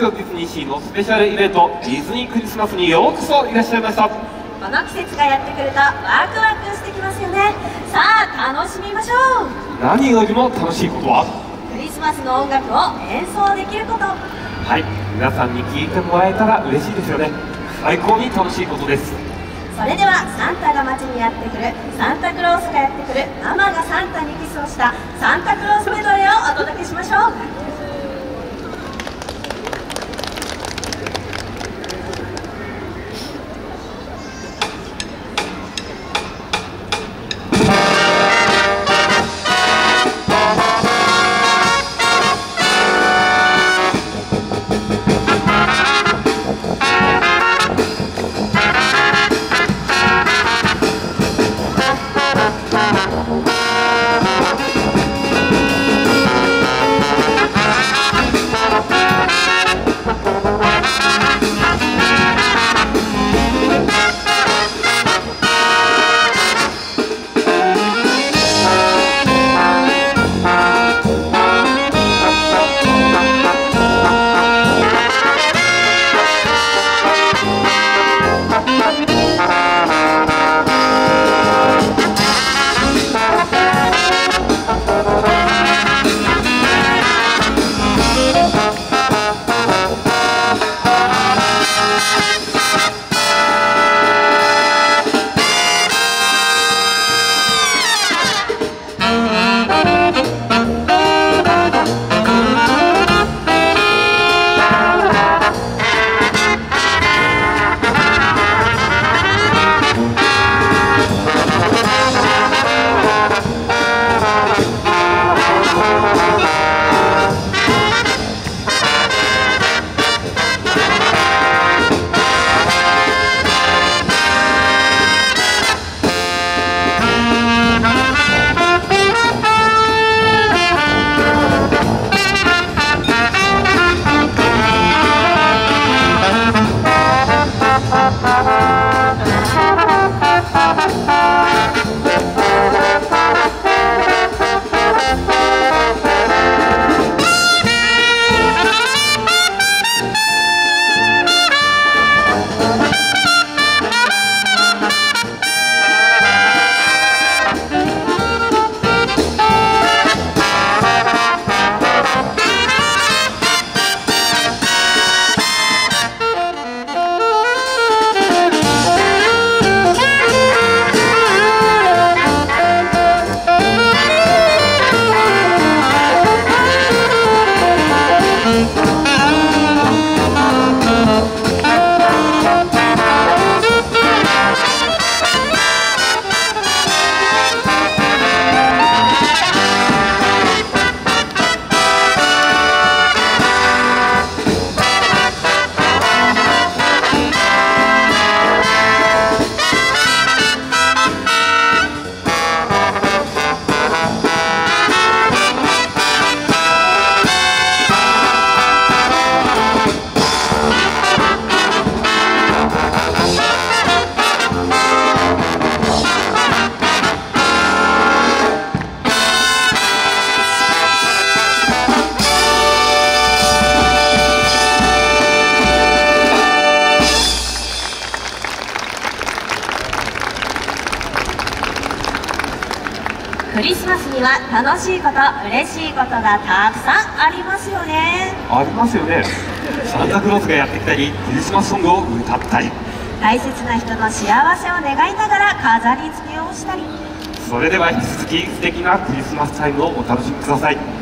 京ディズニーシーのスペシャルイベントディズニークリスマスにようこそいらっしゃいました。この季節がやってくるとワクワクしてきますよね。さあ楽しみましょう。何よりも楽しいことは？クリスマスの音楽を演奏できること。はい皆さんに聴いてもらえたら嬉しいですよね。最高に楽しいことです。それではサンタが街にやってくるサンタクロースがやってくるママがサンタにキスをしたサンタクロースメドレーをお届けしましょうには楽しいこと嬉しいことがたくさんありますよね。ありますよね。サンタクロースがやってきたりクリスマスソングを歌ったり。大切な人の幸せを願いながら飾り付けをしたり。それでは引き続き素敵なクリスマスタイムをお楽しみください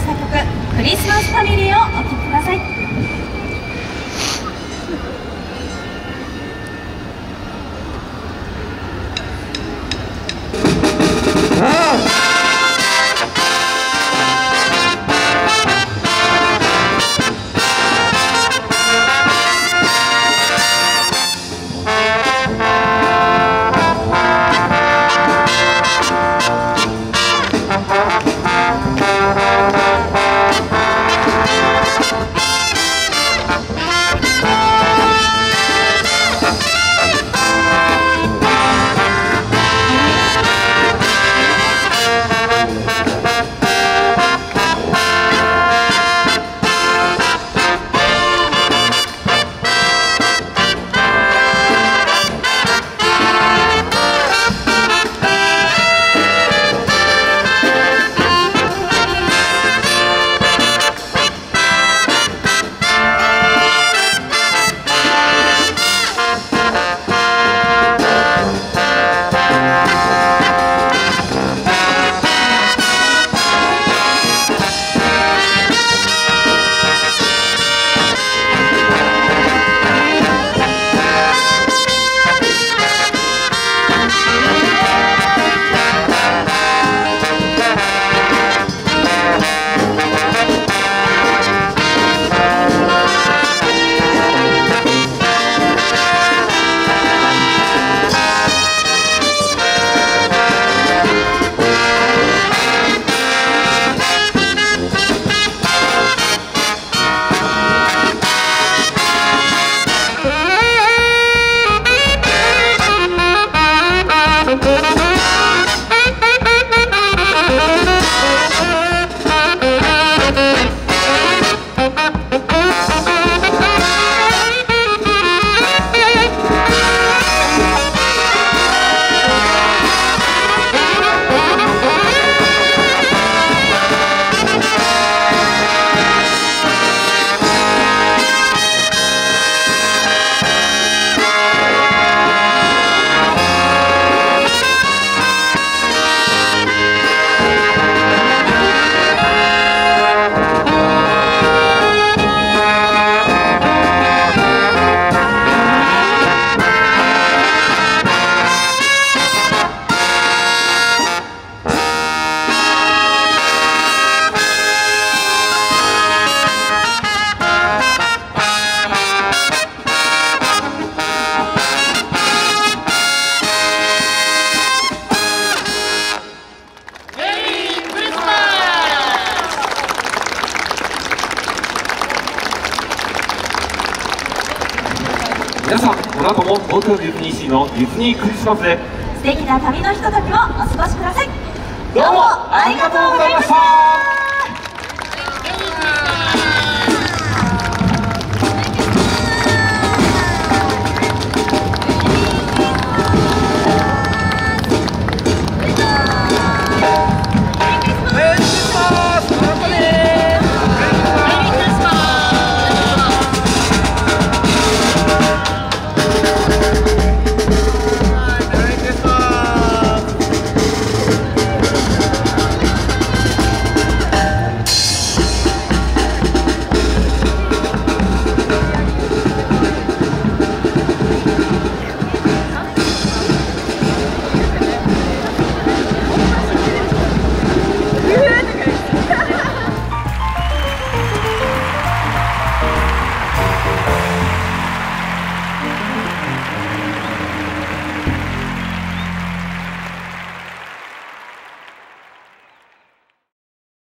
した曲「クリスマスファミリー」をお聴きください。のディズニークリスマスで。素敵な旅のひとときをお過ごしください。どうもありがとうございました